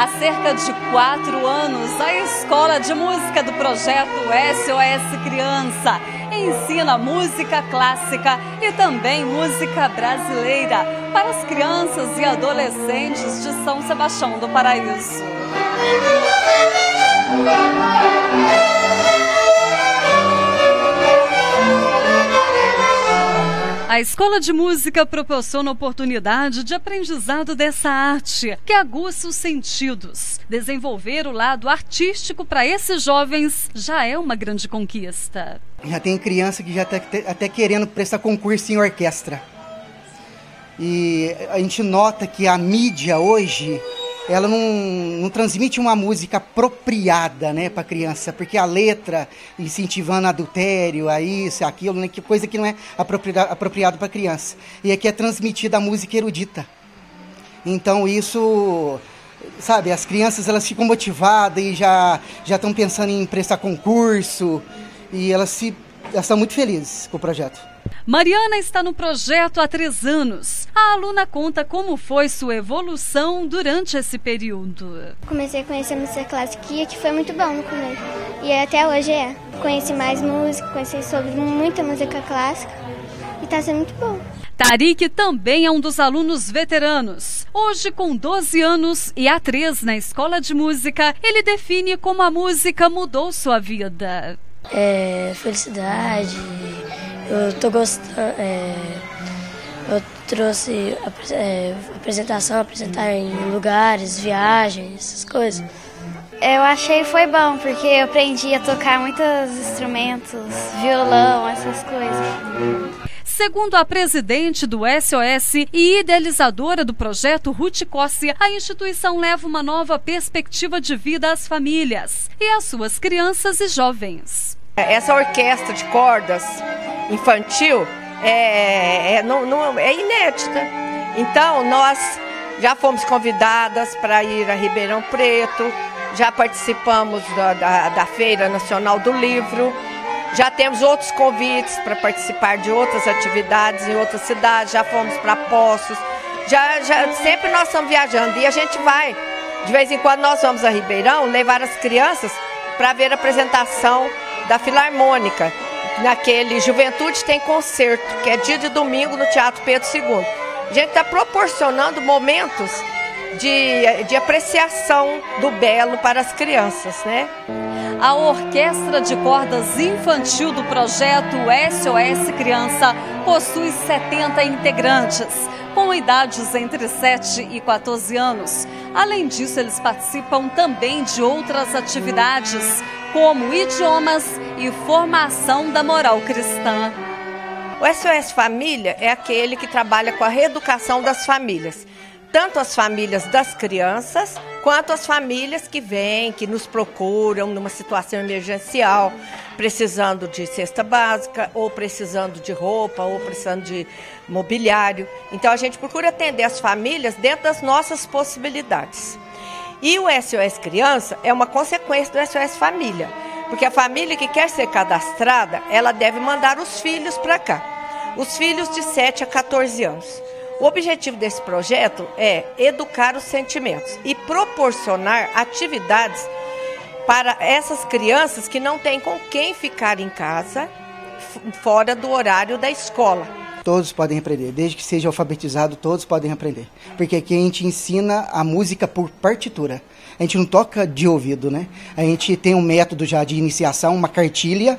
Há cerca de quatro anos, a Escola de Música do projeto SOS Criança ensina música clássica e também música brasileira para as crianças e adolescentes de São Sebastião do Paraíso. A escola de música proporciona oportunidade de aprendizado dessa arte, que aguça os sentidos. Desenvolver o lado artístico para esses jovens já é uma grande conquista. Já tem criança que já está até querendo prestar concurso em orquestra. E a gente nota que a mídia hoje ela não, não transmite uma música apropriada né, para criança, porque a letra incentivando adultério, a isso, aquilo, né, que coisa que não é apropriado para criança. E aqui é transmitida a música erudita. Então isso, sabe, as crianças elas ficam motivadas e já já estão pensando em prestar concurso e elas se elas estão muito felizes com o projeto. Mariana está no projeto há três anos. A aluna conta como foi sua evolução durante esse período. Comecei a conhecer música clássica que foi muito bom no começo. E até hoje é. Conheci mais música, conheci sobre muita música clássica e está sendo muito bom. Tarik também é um dos alunos veteranos. Hoje, com 12 anos e há três na escola de música, ele define como a música mudou sua vida. É, felicidade, eu tô gostando. É, eu trouxe é, apresentação, apresentar em lugares, viagens, essas coisas. Eu achei foi bom, porque eu aprendi a tocar muitos instrumentos, violão, essas coisas. Segundo a presidente do SOS e idealizadora do projeto Ruth Cossi, a instituição leva uma nova perspectiva de vida às famílias e às suas crianças e jovens. Essa orquestra de cordas infantil é, é, não, não, é inédita. Então, nós já fomos convidadas para ir a Ribeirão Preto, já participamos da, da, da, Feira Nacional do Livro, já temos outros convites para participar de outras atividades em outras cidades, já fomos para Poços, já, já, sempre nós estamos viajando e a gente vai. De vez em quando nós vamos a Ribeirão levar as crianças para ver a apresentação da Filarmônica, naquele Juventude tem concerto, que é dia de domingo no Teatro Pedro II. A gente está proporcionando momentos de, de apreciação do belo para as crianças, né? A Orquestra de Cordas Infantil do projeto SOS Criança possui 70 integrantes, com idades entre 7 e 14 anos. Além disso, eles participam também de outras atividades, como idiomas e formação da moral cristã. O SOS Família é aquele que trabalha com a reeducação das famílias, tanto as famílias das crianças quanto as famílias que vêm, que nos procuram numa situação emergencial, precisando de cesta básica, ou precisando de roupa, ou precisando de mobiliário. Então a gente procura atender as famílias dentro das nossas possibilidades. E o SOS Criança é uma consequência do SOS Família, porque a família que quer ser cadastrada, ela deve mandar os filhos para cá. Os filhos de 7 a 14 anos. O objetivo desse projeto é educar os sentimentos e proporcionar atividades para essas crianças que não têm com quem ficar em casa fora do horário da escola. Todos podem aprender, desde que seja alfabetizado, todos podem aprender. Porque aqui a gente ensina a música por partitura. A gente não toca de ouvido, né? A gente tem um método já de iniciação, uma cartilha.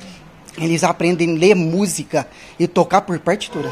Eles aprendem a ler música e tocar por partitura.